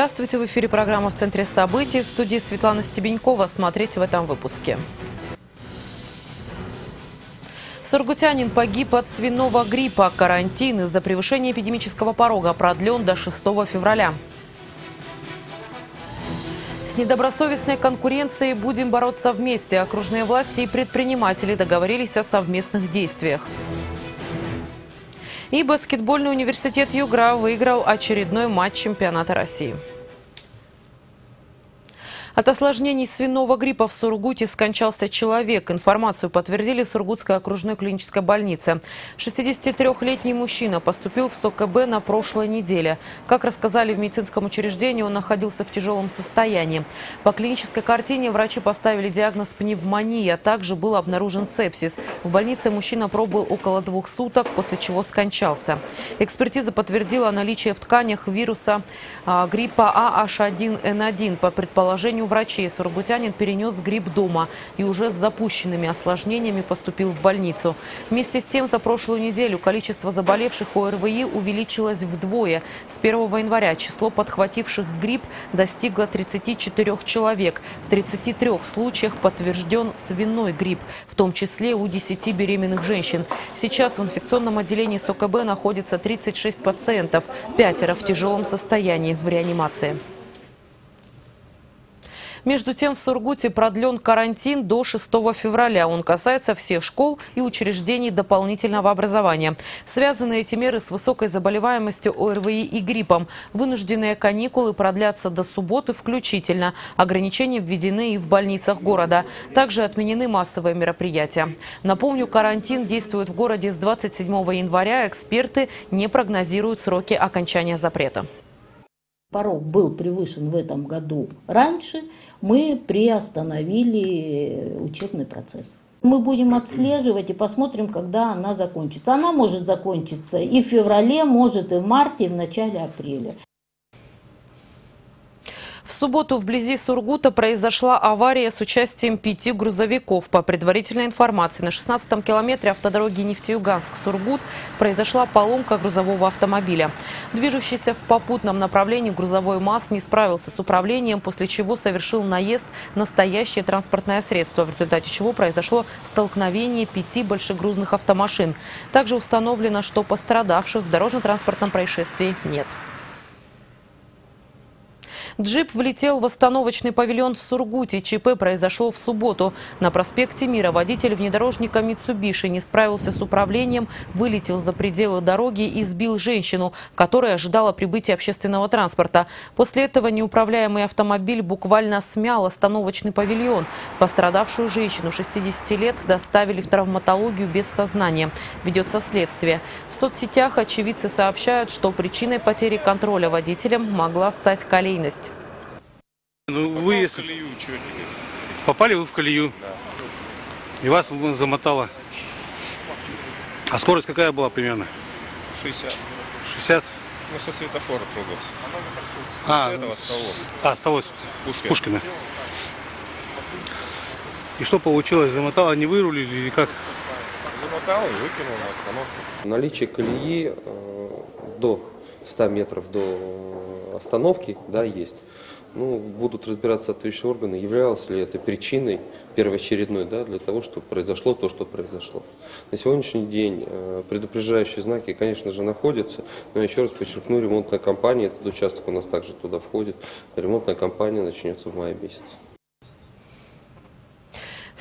Здравствуйте, в эфире программа «В центре событий». В студии Светлана Стебенькова. Смотрите в этом выпуске. Сургутянин погиб от свиного гриппа. Карантин из-за превышения эпидемического порога продлен до 6 февраля. С недобросовестной конкуренцией будем бороться вместе. Окружные власти и предприниматели договорились о совместных действиях. И баскетбольный университет Югра выиграл очередной матч чемпионата России. От осложнений свиного гриппа в Сургуте скончался человек. Информацию подтвердили в Сургутской окружной клинической больнице. 63-летний мужчина поступил в СОКБ на прошлой неделе. Как рассказали в медицинском учреждении, он находился в тяжелом состоянии. По клинической картине врачи поставили диагноз пневмония. Также был обнаружен сепсис. В больнице мужчина пробыл около двух суток, после чего скончался. Экспертиза подтвердила наличие в тканях вируса а, гриппа AH1N1. По предположению врачей, сургутянин перенес грипп дома и уже с запущенными осложнениями поступил в больницу. Вместе с тем, за прошлую неделю количество заболевших ОРВИ увеличилось вдвое. С 1 января число подхвативших грипп достигло 34 человек. В 33 случаях подтвержден свиной грипп, в том числе у 10 беременных женщин. Сейчас в инфекционном отделении СОКБ находится 36 пациентов, пятеро в тяжелом состоянии в реанимации. Между тем, в Сургуте продлен карантин до 6 февраля. Он касается всех школ и учреждений дополнительного образования. Связаны эти меры с высокой заболеваемостью ОРВИ и гриппом. Вынужденные каникулы продлятся до субботы включительно. Ограничения введены и в больницах города. Также отменены массовые мероприятия. Напомню, карантин действует в городе с 27 января. Эксперты не прогнозируют сроки окончания запрета. Порог был превышен в этом году раньше, мы приостановили учебный процесс. Мы будем отслеживать и посмотрим, когда она закончится. Она может закончиться и в феврале, может и в марте, и в начале апреля. Субботу вблизи Сургута произошла авария с участием пяти грузовиков. По предварительной информации, на 16-м километре автодороги Нефтеюганск-Сургут произошла поломка грузового автомобиля. Движущийся в попутном направлении грузовой МАЗ не справился с управлением, после чего совершил наезд на настоящее транспортное средство, в результате чего произошло столкновение пяти большегрузных автомашин. Также установлено, что пострадавших в дорожно-транспортном происшествии нет. Джип влетел в остановочный павильон в Сургуте. ЧП произошло в субботу. На проспекте Мира водитель внедорожника Митсубиши не справился с управлением, вылетел за пределы дороги и сбил женщину, которая ожидала прибытия общественного транспорта. После этого неуправляемый автомобиль буквально смял остановочный павильон. Пострадавшую женщину 60 лет доставили в травматологию без сознания. Ведется следствие. В соцсетях очевидцы сообщают, что причиной потери контроля водителем могла стать колейность. Ну, вы в колею, попали вы в колею. Да. И вас замотало. А скорость какая была примерно? 60. 60? Ну, со светофора трогался. А, с этого, с того. А, с того, Пушкина. Пушкина. И что получилось? Замотало, не вырулили или как? Замотал и выкинул на остановку. Наличие колеи э, до 100 метров до остановки, да, есть ну, будут разбираться соответствующие органы, являлось ли это причиной первоочередной да, для того, чтобы произошло то, что произошло. На сегодняшний день э, предупреждающие знаки, конечно же, находятся, но еще раз подчеркну, ремонтная кампания, этот участок у нас также туда входит, ремонтная кампания начнется в мае месяце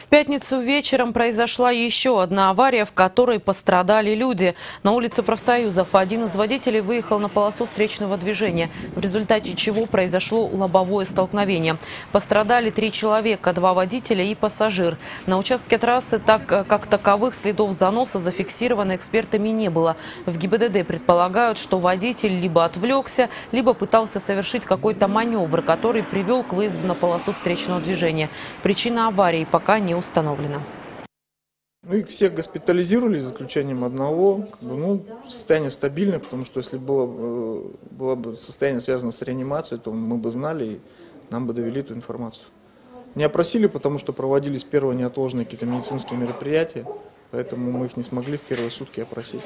пятницу вечером произошла еще одна авария, в которой пострадали люди. На улице профсоюзов один из водителей выехал на полосу встречного движения, в результате чего произошло лобовое столкновение. Пострадали три человека, два водителя и пассажир. На участке трассы так как таковых следов заноса зафиксировано экспертами не было. В ГИБДД предполагают, что водитель либо отвлекся, либо пытался совершить какой-то маневр, который привел к выезду на полосу встречного движения. Причина аварии пока не установлено. Ну, их всех госпитализировали, за исключением одного. Как бы, ну, состояние стабильное, потому что если было, э, было бы состояние связано с реанимацией, то мы бы знали и нам бы довели эту информацию. Не опросили, потому что проводились первые неотложные какие-то медицинские мероприятия, поэтому мы их не смогли в первые сутки опросить.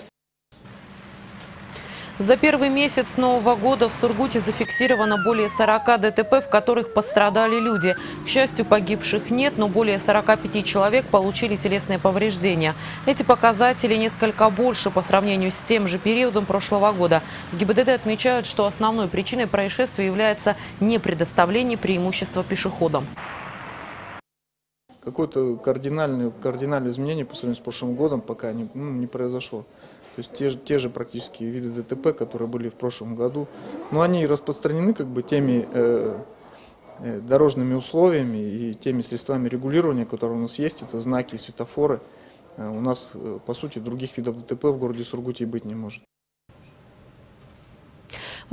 За первый месяц Нового года в Сургуте зафиксировано более 40 ДТП, в которых пострадали люди. К счастью, погибших нет, но более 45 человек получили телесные повреждения. Эти показатели несколько больше по сравнению с тем же периодом прошлого года. В ГИБДД отмечают, что основной причиной происшествия является не предоставление преимущества пешеходам. Какое-то кардинальное, кардинальное изменение по сравнению с прошлым годом пока не, ну, не произошло. То есть те же, те же практически виды ДТП, которые были в прошлом году, но они распространены как бы теми э, э, дорожными условиями и теми средствами регулирования, которые у нас есть, это знаки, светофоры. Э, у нас, э, по сути, других видов ДТП в городе Сургуте и быть не может.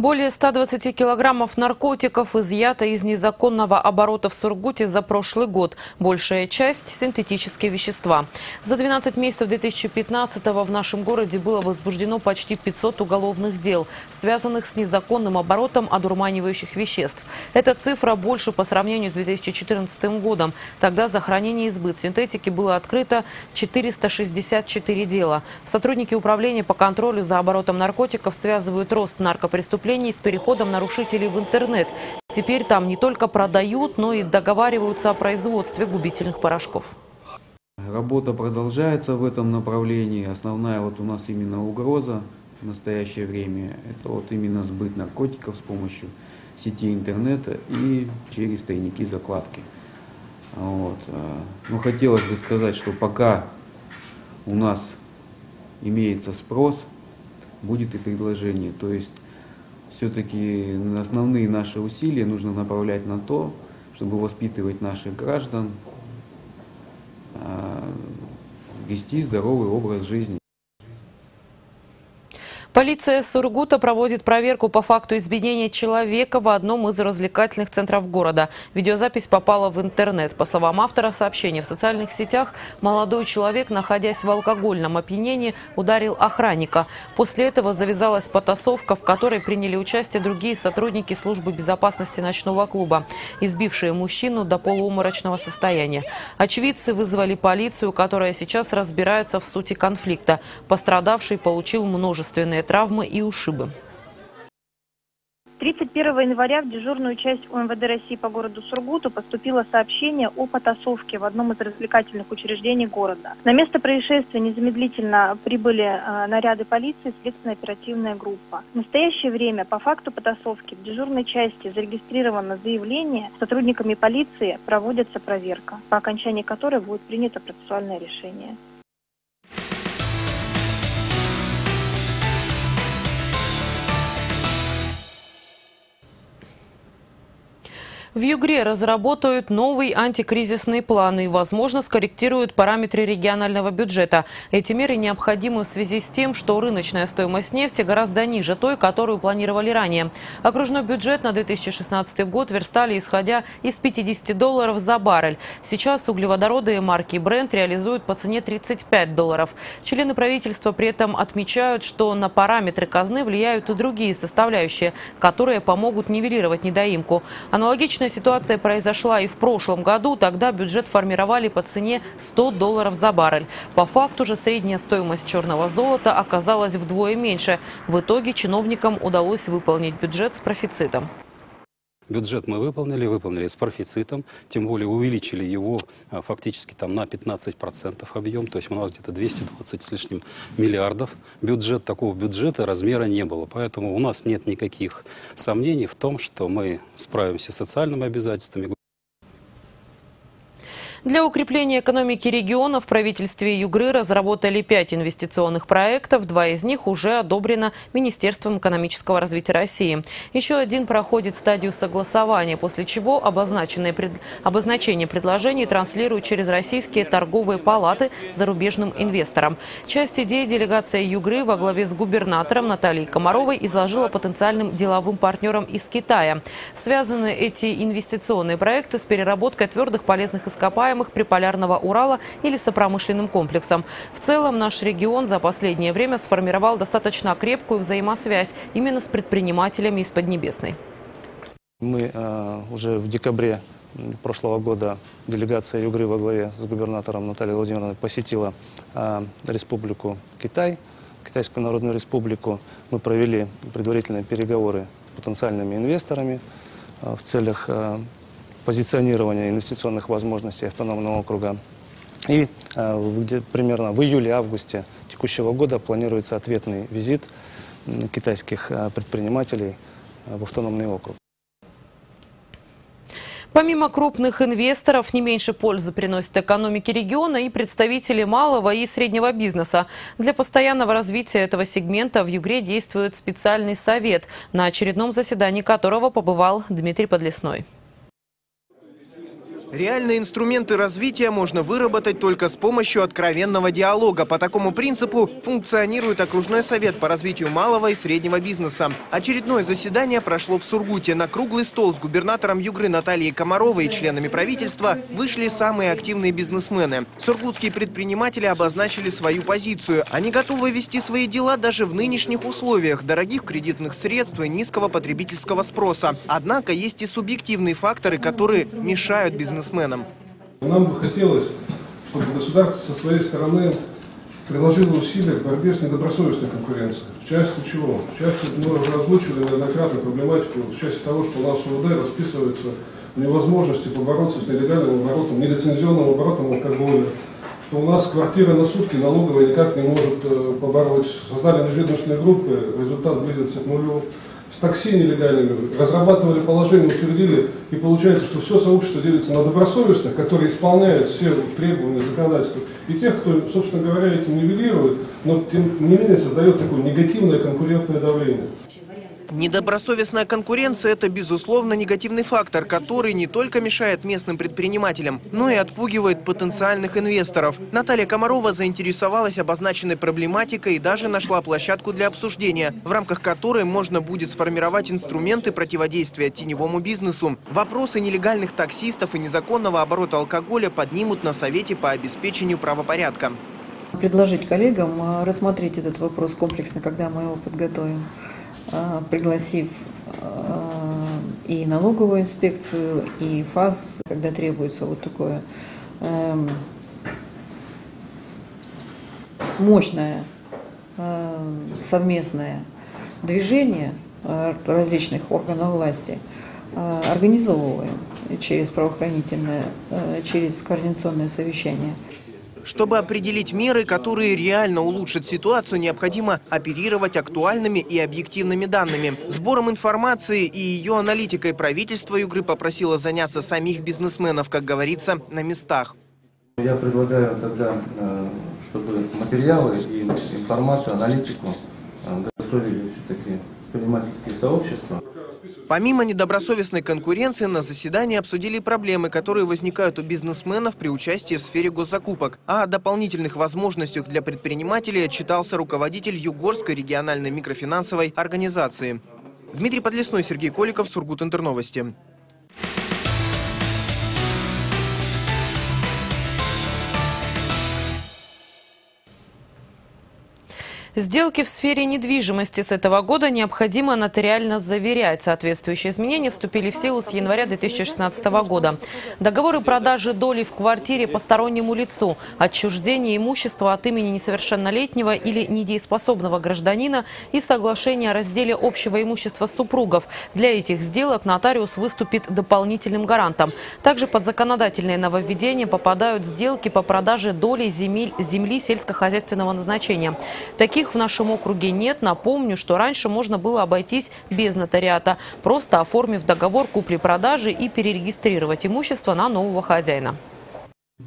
Более 120 килограммов наркотиков изъято из незаконного оборота в Сургуте за прошлый год. Большая часть – синтетические вещества. За 12 месяцев 2015-го в нашем городе было возбуждено почти 500 уголовных дел, связанных с незаконным оборотом одурманивающих веществ. Эта цифра больше по сравнению с 2014 годом. Тогда за хранение и сбыт синтетики было открыто 464 дела. Сотрудники управления по контролю за оборотом наркотиков связывают рост наркопреступлений с переходом нарушителей в интернет. Теперь там не только продают, но и договариваются о производстве губительных порошков. Работа продолжается в этом направлении. Основная вот у нас именно угроза в настоящее время – это вот именно сбыт наркотиков с помощью сети интернета и через тайники закладки. Вот. Но хотелось бы сказать, что пока у нас имеется спрос, будет и предложение. То есть все-таки основные наши усилия нужно направлять на то, чтобы воспитывать наших граждан, а, вести здоровый образ жизни. Полиция Сургута проводит проверку по факту избиения человека в одном из развлекательных центров города. Видеозапись попала в интернет. По словам автора сообщения в социальных сетях, молодой человек, находясь в алкогольном опьянении, ударил охранника. После этого завязалась потасовка, в которой приняли участие другие сотрудники службы безопасности ночного клуба, избившие мужчину до полууморочного состояния. Очевидцы вызвали полицию, которая сейчас разбирается в сути конфликта. Пострадавший получил множественные травмы и ушибы. 31 января в дежурную часть УМВД России по городу Сургуту поступило сообщение о потасовке в одном из развлекательных учреждений города. На место происшествия незамедлительно прибыли э, наряды полиции, следственно-оперативная группа. В настоящее время по факту потасовки в дежурной части зарегистрировано заявление. Сотрудниками полиции проводится проверка, по окончании которой будет принято процессуальное решение. В Югре разработают новый антикризисный план и, возможно, скорректируют параметры регионального бюджета. Эти меры необходимы в связи с тем, что рыночная стоимость нефти гораздо ниже той, которую планировали ранее. Окружной бюджет на 2016 год верстали, исходя из 50 долларов за баррель. Сейчас углеводороды марки Brent реализуют по цене 35 долларов. Члены правительства при этом отмечают, что на параметры казны влияют и другие составляющие, которые помогут нивелировать недоимку. Аналогично Аналогичная ситуация произошла и в прошлом году. Тогда бюджет формировали по цене 100 долларов за баррель. По факту же средняя стоимость черного золота оказалась вдвое меньше. В итоге чиновникам удалось выполнить бюджет с профицитом. Бюджет мы выполнили, выполнили с профицитом, тем более увеличили его а, фактически там на 15% объем, то есть у нас где-то 220 с лишним миллиардов бюджет. Такого бюджета размера не было, поэтому у нас нет никаких сомнений в том, что мы справимся с социальными обязательствами. Для укрепления экономики региона в правительстве Югры разработали пять инвестиционных проектов. Два из них уже одобрено Министерством экономического развития России. Еще один проходит стадию согласования, после чего обозначенное пред... обозначение предложений транслируют через российские торговые палаты зарубежным инвесторам. Часть идей делегация Югры во главе с губернатором Натальей Комаровой изложила потенциальным деловым партнерам из Китая. Связаны эти инвестиционные проекты с переработкой твердых полезных ископаемых ископаемых приполярного Урала и лесопромышленным комплексом. В целом наш регион за последнее время сформировал достаточно крепкую взаимосвязь именно с предпринимателями из Поднебесной. Мы э, уже в декабре прошлого года делегация Югры во главе с губернатором Натальей Владимировной посетила э, республику Китай, Китайскую Народную Республику мы провели предварительные переговоры с потенциальными инвесторами э, в целях э, позиционирования инвестиционных возможностей автономного округа. И э, где, примерно в июле-августе текущего года планируется ответный визит китайских э, предпринимателей э, в автономный округ. Помимо крупных инвесторов, не меньше пользы приносят экономике региона и представители малого и среднего бизнеса. Для постоянного развития этого сегмента в Югре действует специальный совет, на очередном заседании которого побывал Дмитрий Подлесной. Реальные инструменты развития можно выработать только с помощью откровенного диалога. По такому принципу функционирует окружной совет по развитию малого и среднего бизнеса. Очередное заседание прошло в Сургуте. На круглый стол с губернатором Югры Натальей Комаровой и членами правительства вышли самые активные бизнесмены. Сургутские предприниматели обозначили свою позицию. Они готовы вести свои дела даже в нынешних условиях дорогих кредитных средств и низкого потребительского спроса. Однако есть и субъективные факторы, которые мешают бизнесменам. Нам бы хотелось, чтобы государство со своей стороны приложило усилия к борьбе с недобросовестной конкуренцией. В части чего? В части, мы уже озвучили неоднократно проблематику, в части того, что у нас УВД расписывается в невозможности побороться с нелегальным оборотом, нелицензионным оборотом алкоголя, что у нас квартира на сутки налоговая никак не может э, побороть. Создали межведомственные группы, результат близится к нулю с такси нелегальными, разрабатывали положение, утвердили, и получается, что все сообщество делится на добросовестных, которые исполняют все требования законодательства, и тех, кто, собственно говоря, этим нивелирует, но тем не менее создает такое негативное конкурентное давление. Недобросовестная конкуренция – это, безусловно, негативный фактор, который не только мешает местным предпринимателям, но и отпугивает потенциальных инвесторов. Наталья Комарова заинтересовалась обозначенной проблематикой и даже нашла площадку для обсуждения, в рамках которой можно будет сформировать инструменты противодействия теневому бизнесу. Вопросы нелегальных таксистов и незаконного оборота алкоголя поднимут на Совете по обеспечению правопорядка. Предложить коллегам э, рассмотреть этот вопрос комплексно, когда мы его подготовим. А, пригласив а, и налоговую инспекцию, и ФАС, когда требуется вот такое эм, мощное эм, совместное движение э, различных органов власти, э, организовываем через правоохранительное, э, через координационное совещание. Чтобы определить меры, которые реально улучшат ситуацию, необходимо оперировать актуальными и объективными данными. Сбором информации и ее аналитикой правительство Югры попросило заняться самих бизнесменов, как говорится, на местах. Я предлагаю тогда, э, чтобы материалы и информацию, аналитику э, готовили все-таки предпринимательские сообщества. Помимо недобросовестной конкуренции, на заседании обсудили проблемы, которые возникают у бизнесменов при участии в сфере госзакупок. А о дополнительных возможностях для предпринимателей отчитался руководитель Югорской региональной микрофинансовой организации. Дмитрий Подлесной, Сергей Коликов, Сургут Интерновости. Сделки в сфере недвижимости с этого года необходимо нотариально заверять. Соответствующие изменения вступили в силу с января 2016 года. Договоры продажи доли в квартире постороннему лицу, отчуждение имущества от имени несовершеннолетнего или недееспособного гражданина и соглашение о разделе общего имущества супругов. Для этих сделок нотариус выступит дополнительным гарантом. Также под законодательные нововведения попадают сделки по продаже доли земель, земли сельскохозяйственного назначения. Таких в нашем округе нет. Напомню, что раньше можно было обойтись без нотариата, просто оформив договор купли-продажи и перерегистрировать имущество на нового хозяина.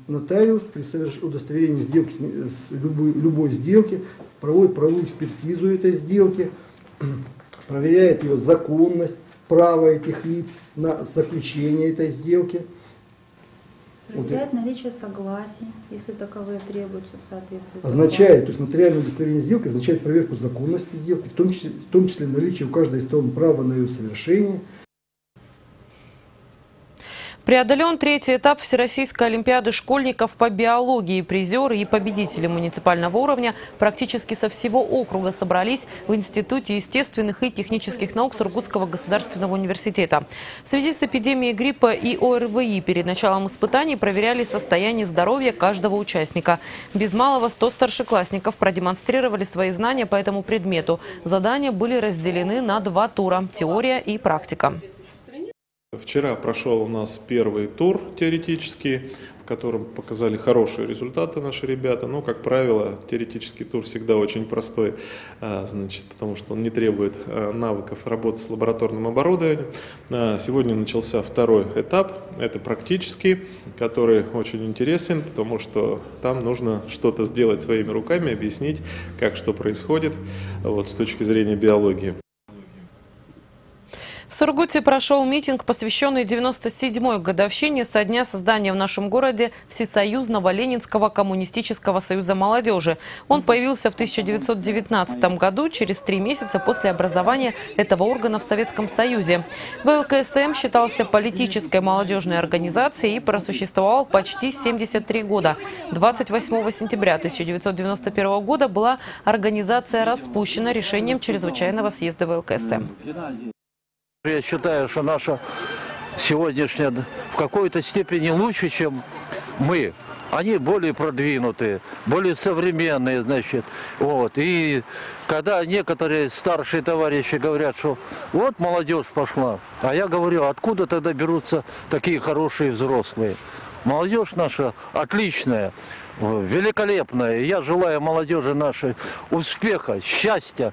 Нотариус при удостоверении сделки, с любой, любой сделки проводит правовую экспертизу этой сделки, проверяет ее законность, право этих лиц на заключение этой сделки – Проверяет наличие согласия, если таковые требуются в соответствии с Означает, то есть нотариальное удостоверение сделки означает проверку законности сделки, в том числе, в том числе наличие у каждой из сторон права на ее совершение – Преодолен третий этап Всероссийской Олимпиады школьников по биологии. Призеры и победители муниципального уровня практически со всего округа собрались в Институте естественных и технических наук Сургутского государственного университета. В связи с эпидемией гриппа и ОРВИ перед началом испытаний проверяли состояние здоровья каждого участника. Без малого 100 старшеклассников продемонстрировали свои знания по этому предмету. Задания были разделены на два тура – теория и практика. Вчера прошел у нас первый тур теоретический, в котором показали хорошие результаты наши ребята. Но, как правило, теоретический тур всегда очень простой, а, значит, потому что он не требует а, навыков работы с лабораторным оборудованием. А, сегодня начался второй этап, это практический, который очень интересен, потому что там нужно что-то сделать своими руками, объяснить, как что происходит вот, с точки зрения биологии. В Сургуте прошел митинг, посвященный 97-й годовщине со дня создания в нашем городе Всесоюзного Ленинского коммунистического союза молодежи. Он появился в 1919 году, через три месяца после образования этого органа в Советском Союзе. ВЛКСМ считался политической молодежной организацией и просуществовал почти 73 года. 28 сентября 1991 года была организация распущена решением Чрезвычайного съезда ВЛКСМ. Я считаю, что наша сегодняшняя в какой-то степени лучше, чем мы. Они более продвинутые, более современные, значит. Вот. И когда некоторые старшие товарищи говорят, что вот молодежь пошла, а я говорю, откуда тогда берутся такие хорошие взрослые? Молодежь наша отличная, великолепная. Я желаю молодежи нашей успеха, счастья.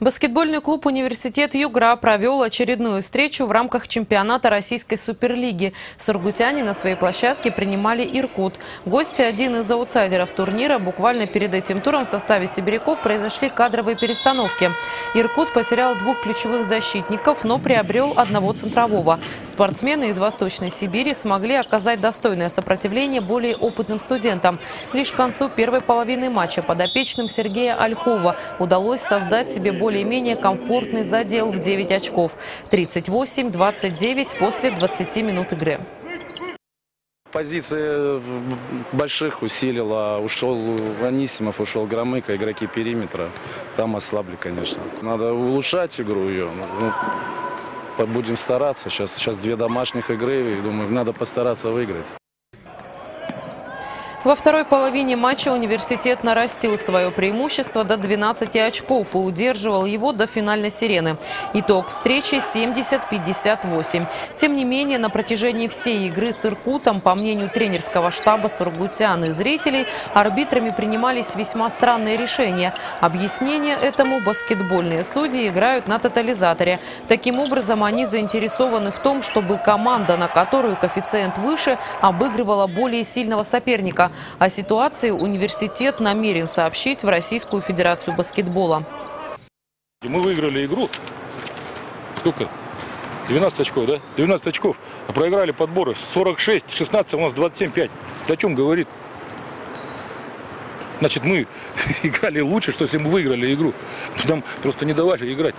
Баскетбольный клуб «Университет Югра» провел очередную встречу в рамках чемпионата Российской Суперлиги. Сургутяне на своей площадке принимали «Иркут». Гости, один из аутсайдеров турнира, буквально перед этим туром в составе сибиряков произошли кадровые перестановки. «Иркут» потерял двух ключевых защитников, но приобрел одного центрового. Спортсмены из Восточной Сибири смогли оказать достойное сопротивление более опытным студентам. Лишь к концу первой половины матча подопечным Сергея Ольхова удалось создать себе более более-менее комфортный задел в 9 очков. 38-29 после 20 минут игры. Позиции больших усилила. Ушел Анисимов, ушел Громыко, игроки периметра. Там ослабли, конечно. Надо улучшать игру ее. Ну, будем стараться. Сейчас, сейчас две домашних игры. И, думаю, надо постараться выиграть. Во второй половине матча университет нарастил свое преимущество до 12 очков и удерживал его до финальной сирены. Итог встречи 70-58. Тем не менее, на протяжении всей игры с Иркутом, по мнению тренерского штаба сургутян и зрителей, арбитрами принимались весьма странные решения. Объяснение этому баскетбольные судьи играют на тотализаторе. Таким образом, они заинтересованы в том, чтобы команда, на которую коэффициент выше, обыгрывала более сильного соперника. О ситуации университет намерен сообщить в Российскую Федерацию баскетбола. Мы выиграли игру. Сколько? 12 очков, да? 12 очков. А проиграли подборы 46, 16, у нас 27-5. Это о чем говорит? Значит, мы играли лучше, что если мы выиграли игру. Нам просто не давали играть.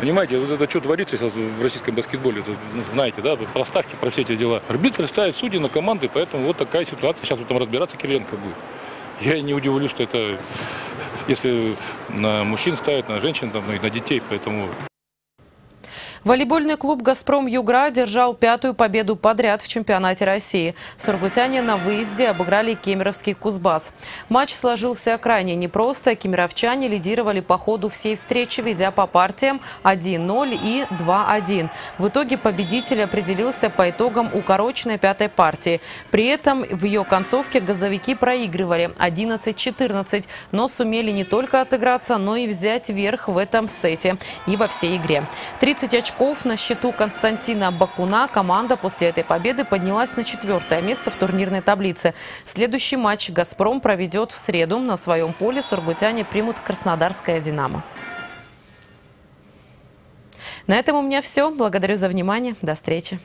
Понимаете, вот это что творится сейчас в российском баскетболе, это, ну, знаете, да, проставьте про все эти дела. Арбитры ставят судьи на команды, поэтому вот такая ситуация. Сейчас в этом разбираться Кириленко будет. Я не удивлюсь, что это, если на мужчин ставят, на женщин, там, на детей, поэтому Волейбольный клуб «Газпром Югра» одержал пятую победу подряд в чемпионате России. Сургутяне на выезде обыграли кемеровский Кузбасс. Матч сложился крайне непросто. Кемеровчане лидировали по ходу всей встречи, ведя по партиям 1-0 и 2-1. В итоге победитель определился по итогам укороченной пятой партии. При этом в ее концовке газовики проигрывали 11-14, но сумели не только отыграться, но и взять верх в этом сете и во всей игре. 30 очков очков на счету Константина Бакуна команда после этой победы поднялась на четвертое место в турнирной таблице. Следующий матч «Газпром» проведет в среду. На своем поле сургутяне примут Краснодарское «Динамо». На этом у меня все. Благодарю за внимание. До встречи.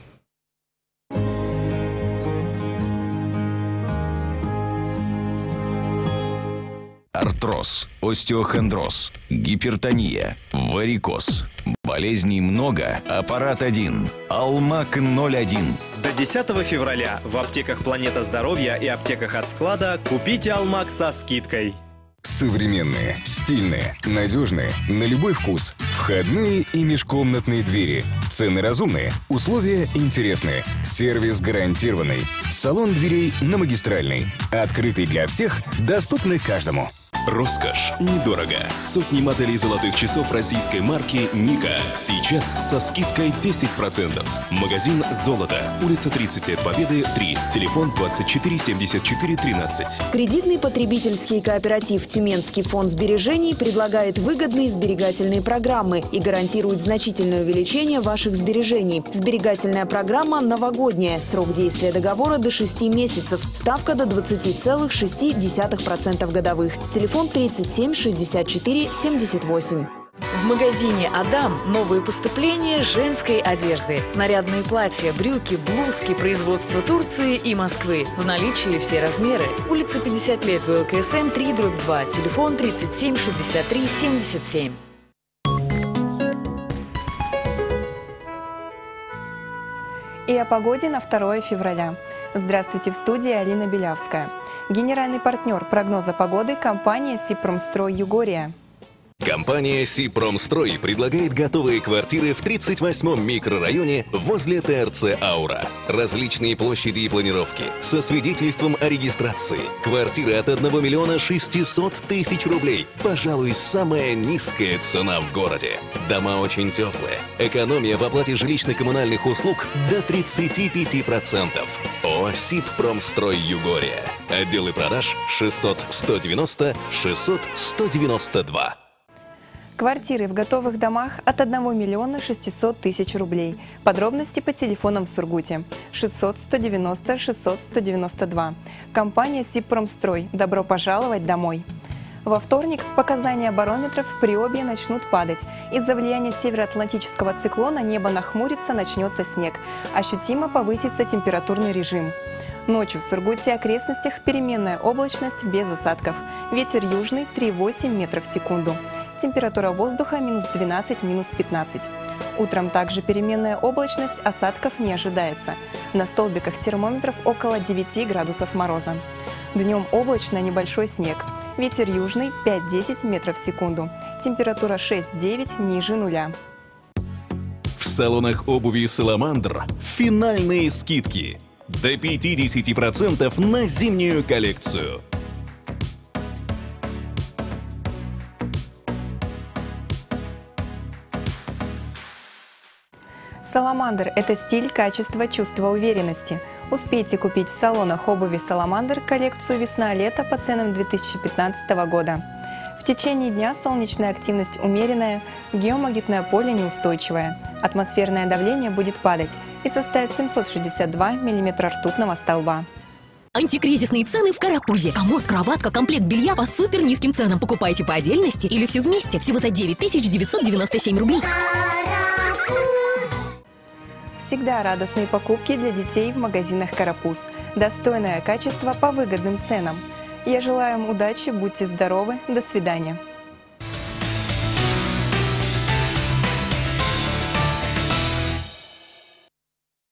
Артроз, остеохондроз, гипертония, варикоз. Болезней много, аппарат один. Алмак-01. До 10 февраля в аптеках «Планета здоровья» и аптеках от склада купите «Алмак» со скидкой. Современные, стильные, надежные, на любой вкус. Входные и межкомнатные двери. Цены разумные, условия интересные. Сервис гарантированный. Салон дверей на магистральной. Открытый для всех, доступный каждому. Роскошь недорого. Сотни моделей золотых часов российской марки «Ника». Сейчас со скидкой 10%. Магазин «Золото». Улица 30 лет Победы, 3. Телефон 24 74 13. Кредитный потребительский кооператив «Тюменский фонд сбережений» предлагает выгодные сберегательные программы и гарантирует значительное увеличение ваших сбережений. Сберегательная программа новогодняя. Срок действия договора до 6 месяцев. Ставка до 20,6% годовых. Телефон 37 64 78. В магазине «Адам» новые поступления женской одежды. Нарядные платья, брюки, блузки производства Турции и Москвы. В наличии все размеры. Улица 50 лет ВЛКСМ 3, дробь 2. Телефон 37 63 77. И о погоде на 2 февраля. Здравствуйте, в студии Алина Белявская. Генеральный партнер прогноза погоды – компания «Сипромстрой Югория». Компания «Сипромстрой» предлагает готовые квартиры в 38-м микрорайоне возле ТРЦ «Аура». Различные площади и планировки со свидетельством о регистрации. Квартиры от 1 миллиона 600 тысяч рублей. Пожалуй, самая низкая цена в городе. Дома очень теплые. Экономия в оплате жилищно-коммунальных услуг до 35%. О «Сиппромстрой Югория». Отделы продаж 600 190 600 192. Квартиры в готовых домах от 1 миллиона 600 тысяч рублей. Подробности по телефонам в Сургуте 600 190 600 192. Компания «Сиппромстрой». Добро пожаловать домой! Во вторник показания барометров в Приобье начнут падать. Из-за влияния североатлантического циклона небо нахмурится, начнется снег. Ощутимо повысится температурный режим. Ночью в Сургуте и окрестностях переменная облачность без осадков. Ветер южный 3,8 метров в секунду. Температура воздуха минус 12, минус 15. Утром также переменная облачность, осадков не ожидается. На столбиках термометров около 9 градусов мороза. Днем облачно, небольшой снег. Ветер южный 5-10 метров в секунду. Температура 6-9 ниже нуля. В салонах обуви «Саламандр» финальные скидки. До 50% на зимнюю коллекцию. Саламандр – это стиль, качество, чувство уверенности. Успейте купить в салонах обуви Саламандр коллекцию весна-лето по ценам 2015 года. В течение дня солнечная активность умеренная, геомагнитное поле неустойчивое. Атмосферное давление будет падать и составит 762 мм ртутного столба. Антикризисные цены в Карапузе. Комод, кроватка, комплект белья по супер низким ценам. Покупайте по отдельности или все вместе. Всего за 9997 рублей. Всегда радостные покупки для детей в магазинах «Карапуз». Достойное качество по выгодным ценам. Я желаю вам удачи, будьте здоровы, до свидания.